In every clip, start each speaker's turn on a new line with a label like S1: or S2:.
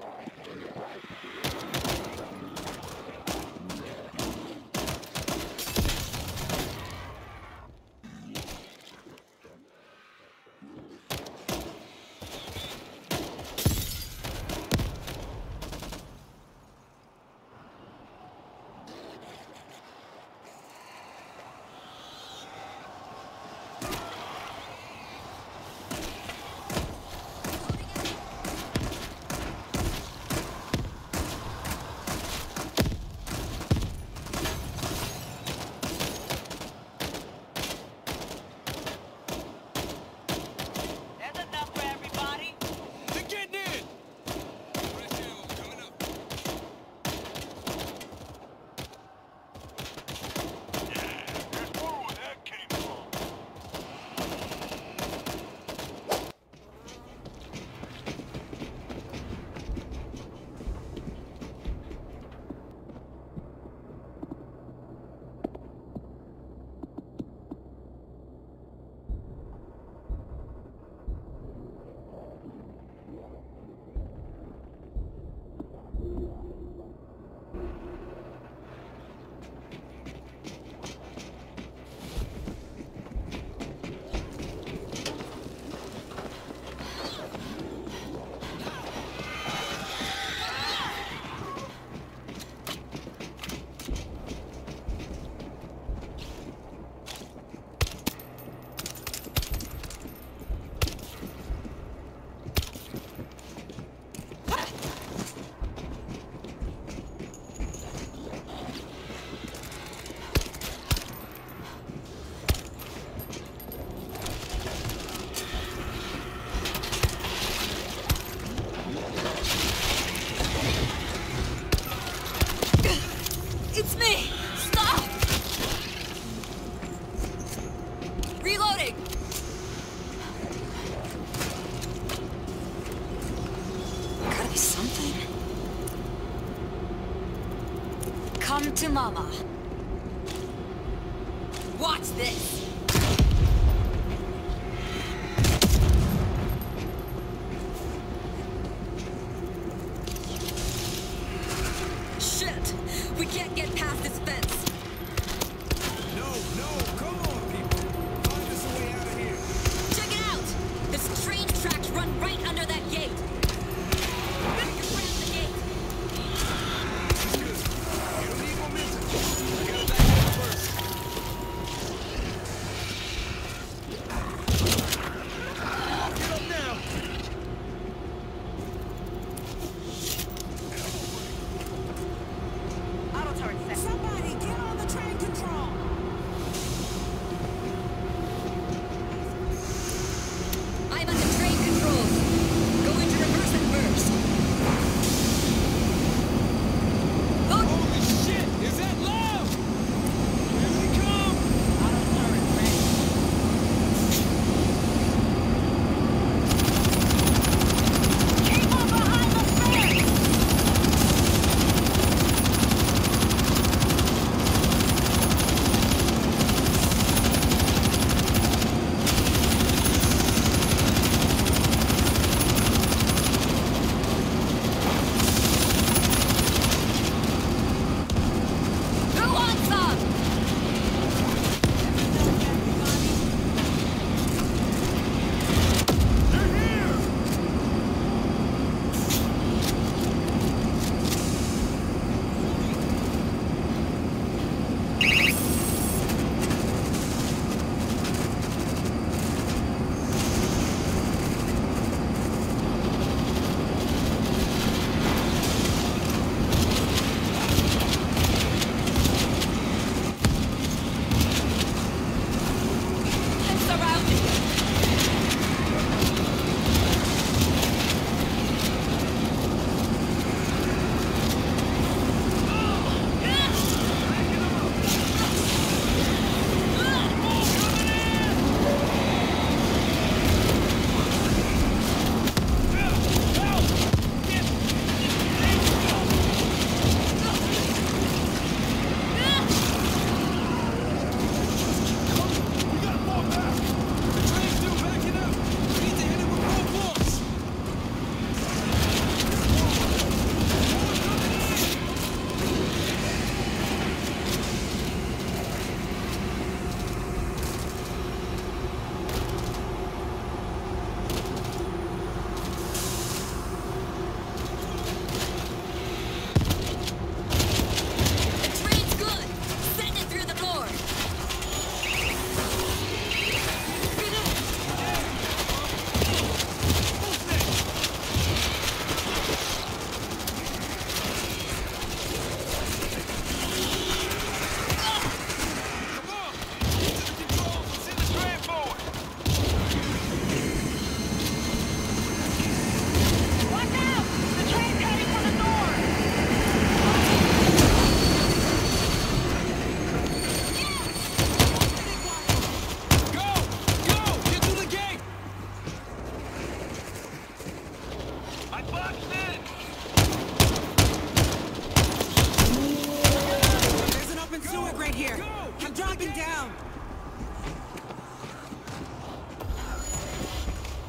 S1: right. Come to Mama. Watch this!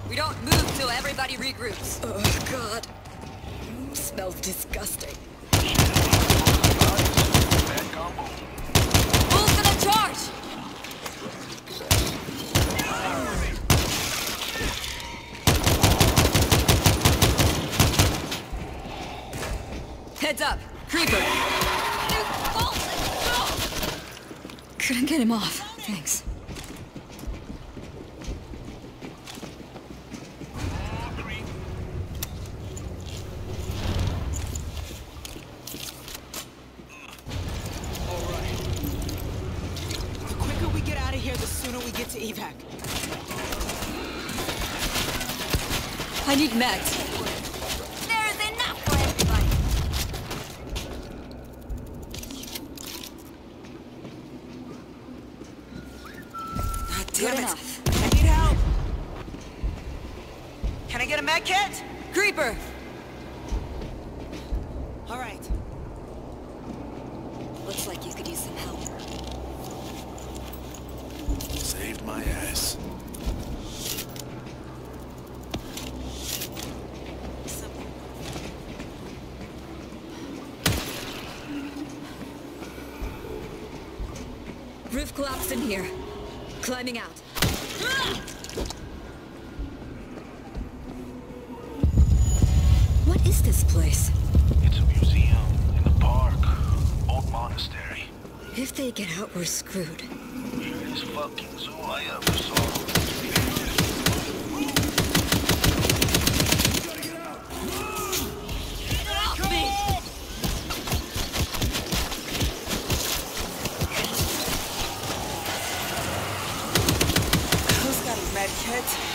S1: We
S2: don't
S1: move till everybody regroups. Oh, God. Smells disgusting. Move to the charge! Heads up! Creeper! Couldn't get him off. Thanks. I need meds.
S3: There's enough for everybody.
S4: God damn Good it.
S1: Enough.
S4: I need help. Can I get a med kit?
S1: Creeper!
S4: All right. Looks like you could use some help.
S2: Saved my ass.
S1: Roof collapsed in here. Climbing out. What is this place?
S5: It's a museum in the park. Old monastery.
S1: If they get out, we're screwed.
S5: Weirdest fucking zoo I ever saw.
S4: A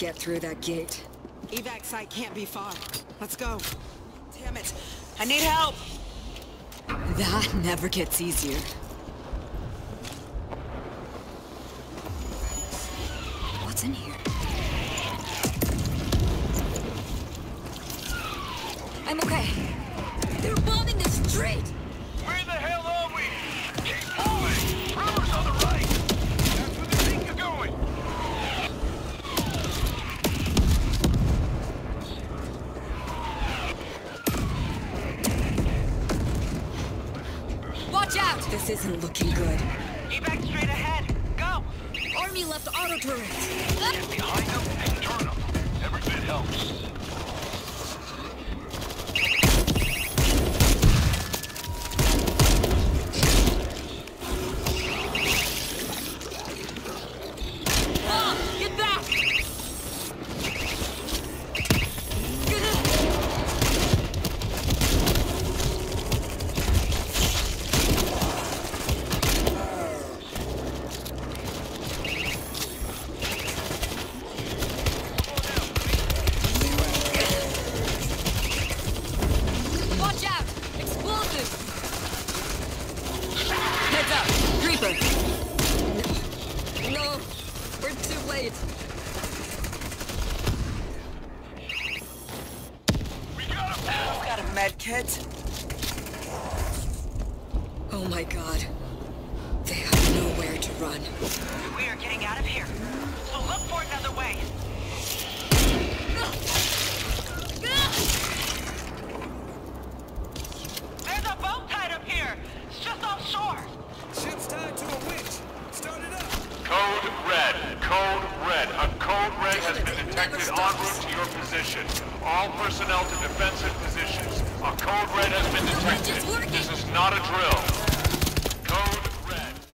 S1: get through that gate.
S4: Evac site can't be far. Let's go. Damn it. I need help.
S1: That never gets easier. What's in here? I'm okay. They're bombing the street! Watch out! This isn't looking good.
S4: Evac straight ahead. Go.
S1: Army left auto turrets.
S5: Get behind them and turn them. Every bit helps.
S1: Late.
S5: We got him!
S4: Who's got a med kit?
S1: Oh my god. They have nowhere to run.
S4: We are getting out of here.